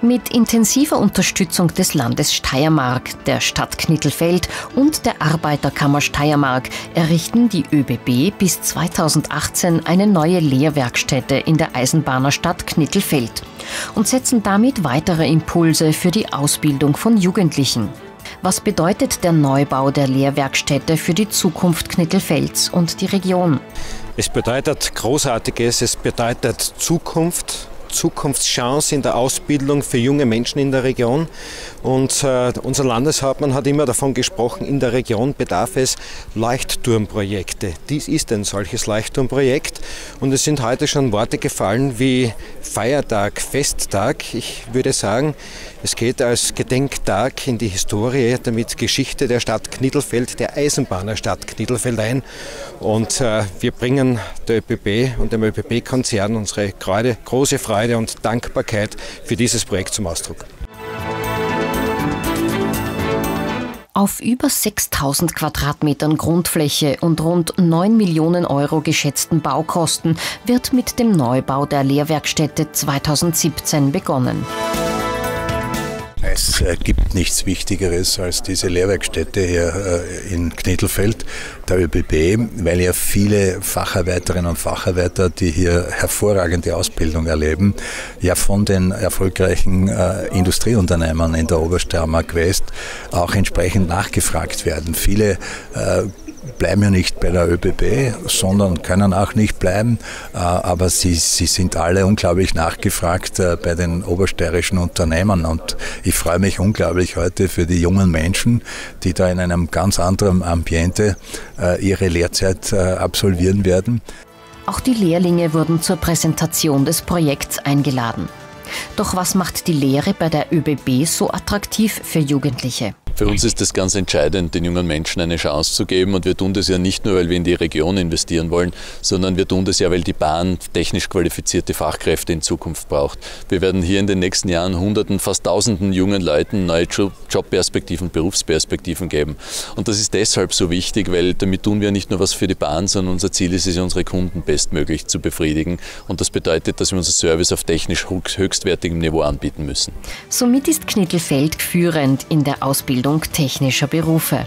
Mit intensiver Unterstützung des Landes Steiermark, der Stadt Knittelfeld und der Arbeiterkammer Steiermark errichten die ÖBB bis 2018 eine neue Lehrwerkstätte in der Eisenbahnerstadt Knittelfeld und setzen damit weitere Impulse für die Ausbildung von Jugendlichen. Was bedeutet der Neubau der Lehrwerkstätte für die Zukunft Knittelfelds und die Region? Es bedeutet Großartiges, es bedeutet Zukunft, Zukunftschance in der Ausbildung für junge Menschen in der Region. Und äh, unser Landeshauptmann hat immer davon gesprochen, in der Region bedarf es Leuchtturmprojekte. Dies ist ein solches Leuchtturmprojekt. Und es sind heute schon Worte gefallen wie Feiertag, Festtag. Ich würde sagen, es geht als Gedenktag in die Historie, damit Geschichte der Stadt Knittelfeld, der Eisenbahnerstadt Knittelfeld ein. Und äh, wir bringen der ÖPB und dem ÖPB-Konzern unsere große Freude und Dankbarkeit für dieses Projekt zum Ausdruck. Auf über 6000 Quadratmetern Grundfläche und rund 9 Millionen Euro geschätzten Baukosten wird mit dem Neubau der Lehrwerkstätte 2017 begonnen. Es äh, gibt nichts Wichtigeres als diese Lehrwerkstätte hier äh, in Knittelfeld, der ÖBB, weil ja viele Facharbeiterinnen und Facharbeiter, die hier hervorragende Ausbildung erleben, ja von den erfolgreichen äh, Industrieunternehmen in der Obersteiermark West auch entsprechend nachgefragt werden. Viele bleiben ja nicht bei der ÖBB, sondern können auch nicht bleiben. Äh, aber sie, sie sind alle unglaublich nachgefragt äh, bei den obersteirischen Unternehmen. Und ich freue mich unglaublich heute für die jungen Menschen, die da in einem ganz anderen Ambiente äh, ihre Lehrzeit absolvieren werden. Auch die Lehrlinge wurden zur Präsentation des Projekts eingeladen. Doch was macht die Lehre bei der ÖBB so attraktiv für Jugendliche? Für uns ist es ganz entscheidend, den jungen Menschen eine Chance zu geben. Und wir tun das ja nicht nur, weil wir in die Region investieren wollen, sondern wir tun das ja, weil die Bahn technisch qualifizierte Fachkräfte in Zukunft braucht. Wir werden hier in den nächsten Jahren Hunderten, fast Tausenden jungen Leuten neue Jobperspektiven, Berufsperspektiven geben. Und das ist deshalb so wichtig, weil damit tun wir nicht nur was für die Bahn, sondern unser Ziel ist es, unsere Kunden bestmöglich zu befriedigen. Und das bedeutet, dass wir unser Service auf technisch höchstwertigem Niveau anbieten müssen. Somit ist Knittelfeld führend in der Ausbildung technischer Berufe.